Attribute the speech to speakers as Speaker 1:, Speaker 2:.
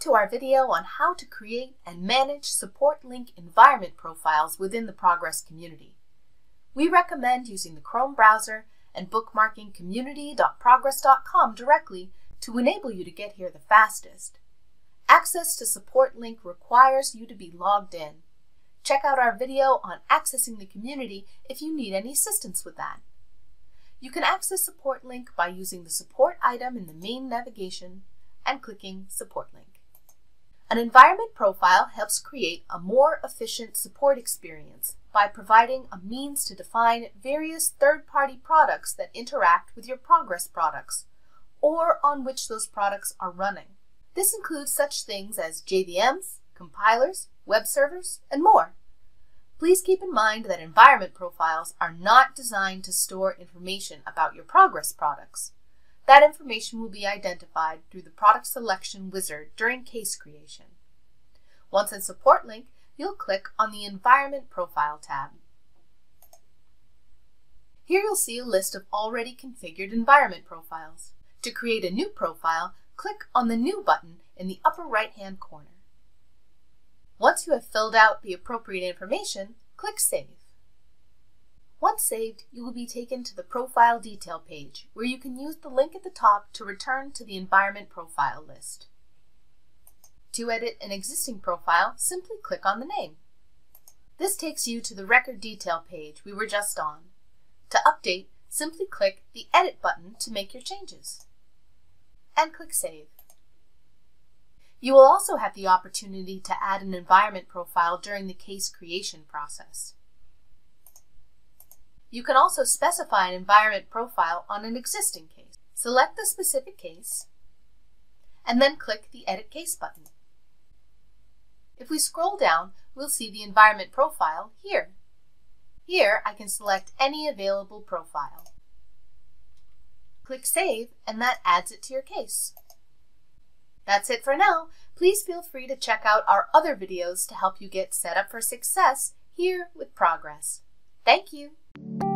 Speaker 1: to our video on how to create and manage support link environment profiles within the Progress community. We recommend using the Chrome browser and bookmarking community.progress.com directly to enable you to get here the fastest. Access to support link requires you to be logged in. Check out our video on accessing the community if you need any assistance with that. You can access support link by using the support item in the main navigation and clicking support link. An environment profile helps create a more efficient support experience by providing a means to define various third-party products that interact with your Progress products or on which those products are running. This includes such things as JVMs, compilers, web servers, and more. Please keep in mind that environment profiles are not designed to store information about your Progress products. That information will be identified through the product selection wizard during case creation. Once in Support Link, you'll click on the Environment Profile tab. Here you'll see a list of already configured environment profiles. To create a new profile, click on the New button in the upper right-hand corner. Once you have filled out the appropriate information, click Save. Once saved, you will be taken to the Profile Detail page, where you can use the link at the top to return to the Environment Profile list. To edit an existing profile, simply click on the name. This takes you to the Record Detail page we were just on. To update, simply click the Edit button to make your changes. And click Save. You will also have the opportunity to add an environment profile during the case creation process. You can also specify an environment profile on an existing case. Select the specific case, and then click the Edit Case button. If we scroll down, we'll see the environment profile here. Here, I can select any available profile. Click Save, and that adds it to your case. That's it for now. Please feel free to check out our other videos to help you get set up for success here with Progress. Thank you.